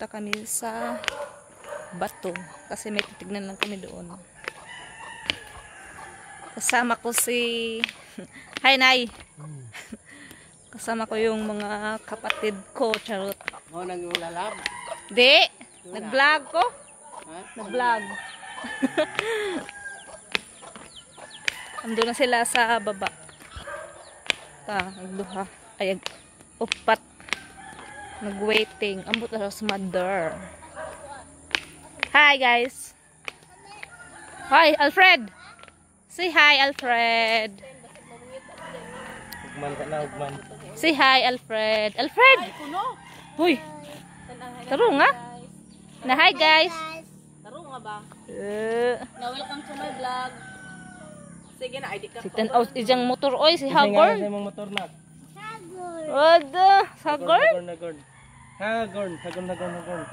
pupunta kami sa Bato. Kasi may titignan lang kami doon. Kasama ko si... Hi, Nay! Kasama ko yung mga kapatid ko. Charot. Mo nang ulalab. Di! Nag-vlog ko. Ha? Nag-vlog. Ando na sila sa baba. Ta, nagduha. Ay, upat. Nag-waiting. Ambot na sa mother. Hi, guys. Hi, Alfred. Say hi, Alfred. Ugman ka na, ugman. Say hi, Alfred. Alfred! Huy! Taro nga. Na hi, guys. Taro nga ba? Uh, Na welcome to my vlog. Sige na, ID ka. si tan out ijang motor oy si nga Hagor. sa imong motor na. Wada, Hagor. Hagorn, hagorn. Hagorn, hagorn, hagorn, hagorn.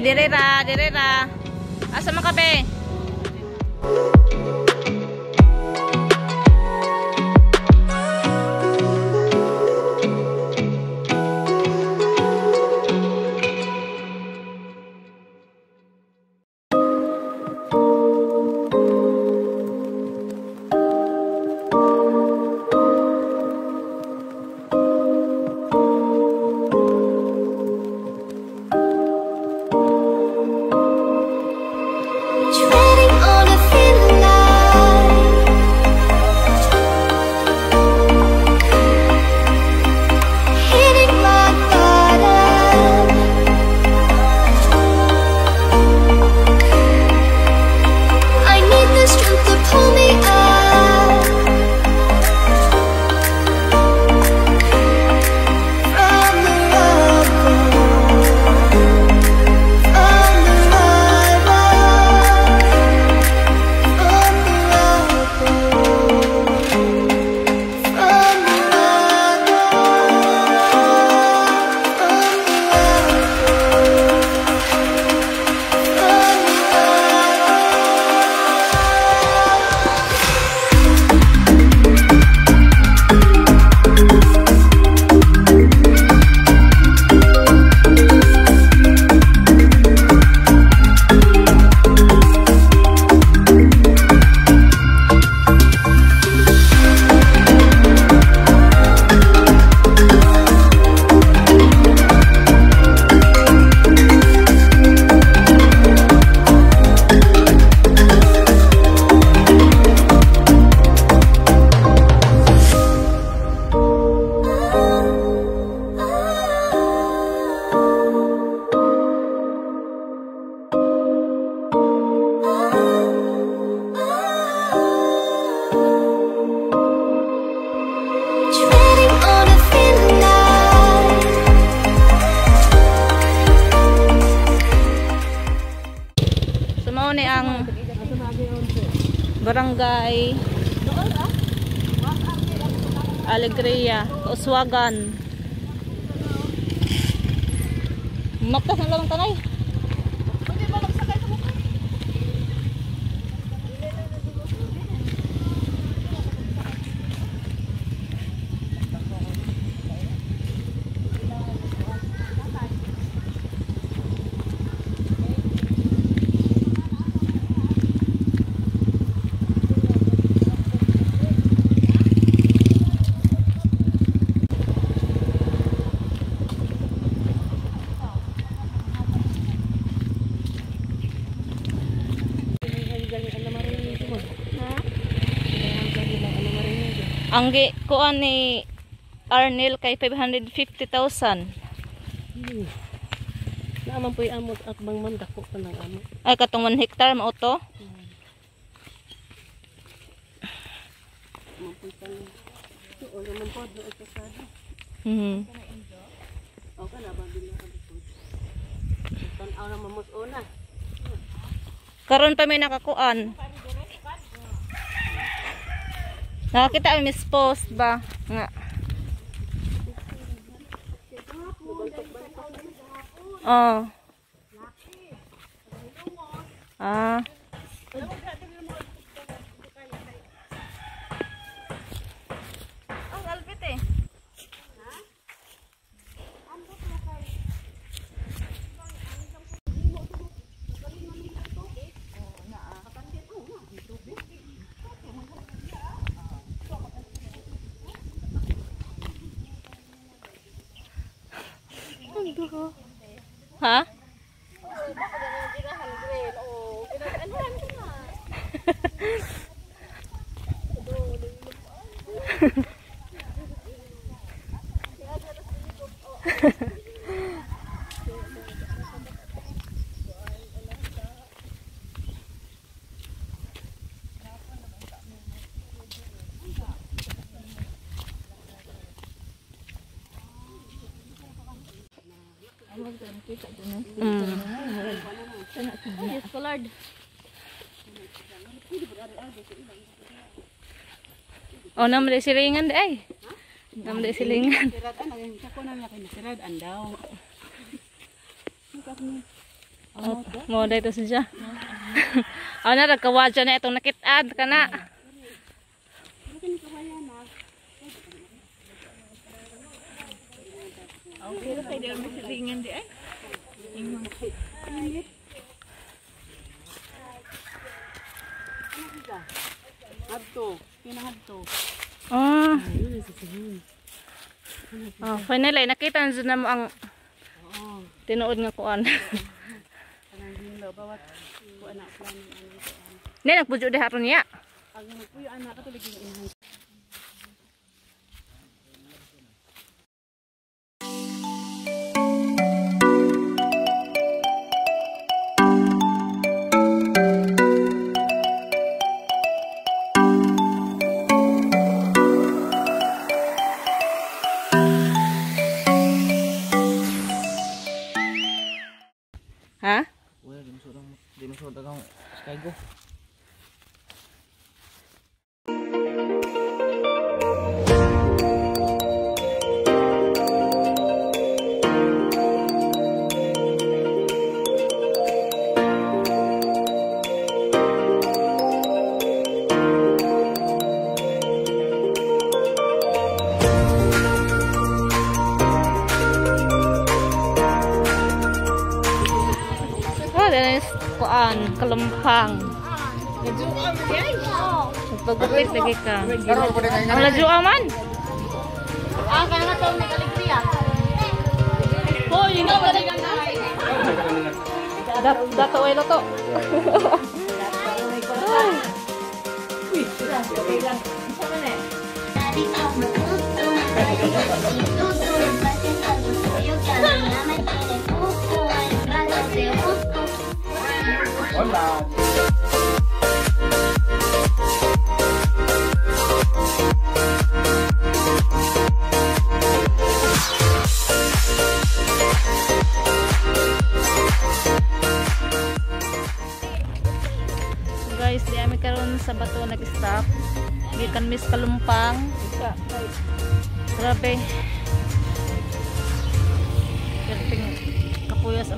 Dire ra, dire ra. Asa man ka Barangay Alegria, Uswagan. Matas na lang tanay. Ang gi kuan ni Arnel kay 550,000. Naman po amot at bang man dako pa ng amot. Ay katong 1 hectare mao to. O naman po doon sa sada. Mhm. O ka na ba din dito. Tanaw na mamos una. Karon pa may nakakuan. Nakakita ang miss post ba? Nga. Oh. Ah. Ha? Mm. Oh, naman di silingan di ay. Naman di silingan. Sirad ano yung sako na niya kay sirad andaw. Oh, mo dai to siya. Oh, na nagkawadyo na itong nakit-ad kana. Pero kay diyan may silingan di ay. Hadto, pinahadto. Oh, Ayun sa silingan. oh finally nakita na na mo ang Oo. tinuod nga kuan. Kanang hinlo bawat ko anak plan ano. Ni nagpudyo di haron niya. Ang puyo anak ka tulig di masod ang Skygo. Oh, kuan kalumpang. Pagupit lagi ka. Ang ladyo aman. Ah, kaya nga tawag ni Kaligriya. Hoy, nga ba na Dat dato ay loto. Hola.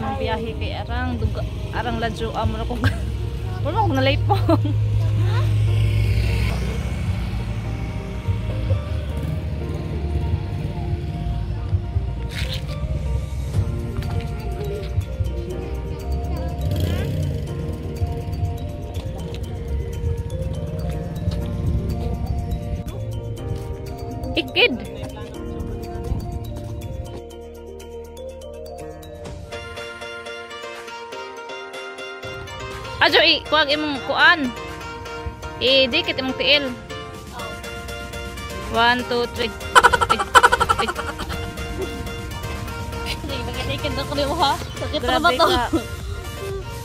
Ang biyahe kay arang duga, arang ladyo amo na kong wala akong nalaypong. Ikid. Ajo i kuag imong kuan. I dikit imong tiil. 1 2 3. Hindi, nagkatikin na ko ni mo ha. Sakit na ba to? ka.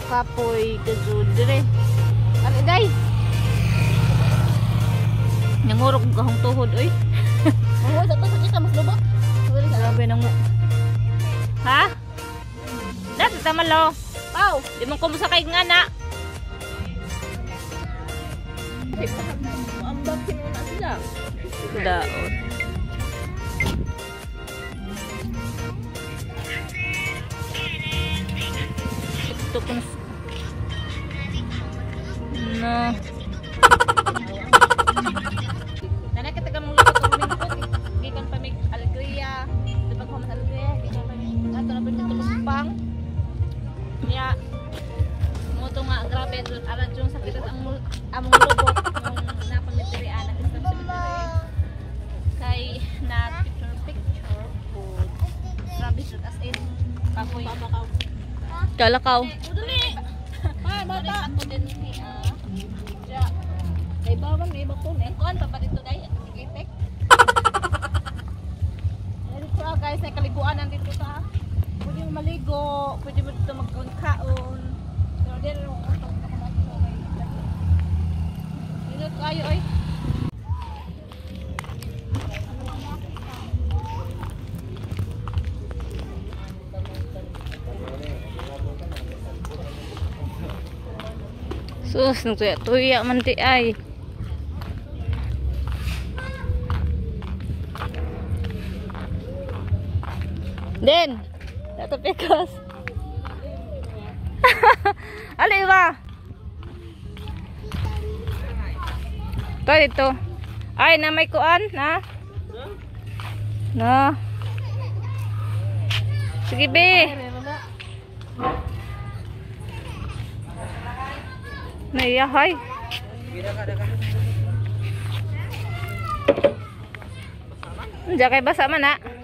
Kapoy ka jud dire. Ano day? Nangurog ka hong tuhod oy. Oo, sa to sakit na mas lubot. Grabe nang Ha? Dati tama lo. Pau! Di mo kumusta kay nga na. Ang bakit mo na sila. Daot. Ito kung... No. Nana kita ka mong lupot ng mingkot. Gikan pa may alegria. Diba ko mas alegria? Gikan pa may... Ato na pa may tulumpang. Niya. Moto nga, grabe. Alam yung sakit at ang Kalakaw. Udali! Pa, bata! Ato din ni ah. Ja. Kay bawan may bakon eh. Kuan pa pa dito dai. Igitek. Dito guys, may kaliguan nandito sa pwede mo maligo, pwede mo dito magkaon. Pero di rin ako Minut kayo oy. Sus, nung tuya, tuya man ti ay. Den, dato pekos. Ali ba? Ito dito. Ay, na may kuan, na? Na. Sige, be. Naiyahay. Diyan kay basa man, na. Bukat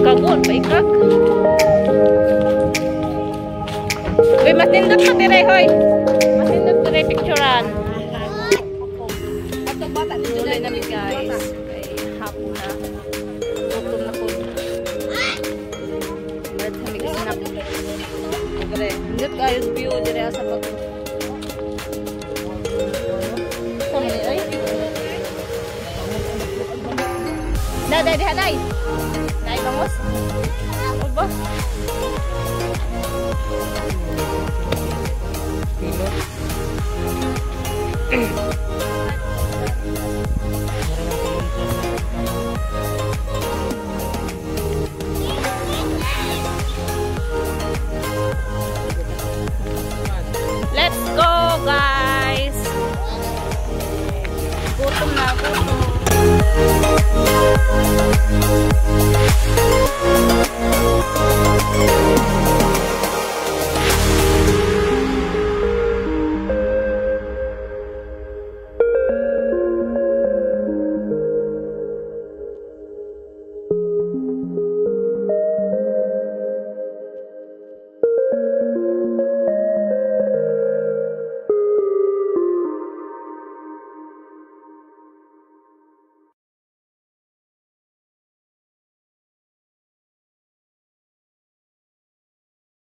Paikagol, paikag. Uy, mas nindot pa tiray, hoy. Mas nindot tiray picturean. Tuloy na namin guys. Kay hapon na. Gutom na po. Ba't kami kasinap. Nindot kayo view dire sa pag... Sama ni,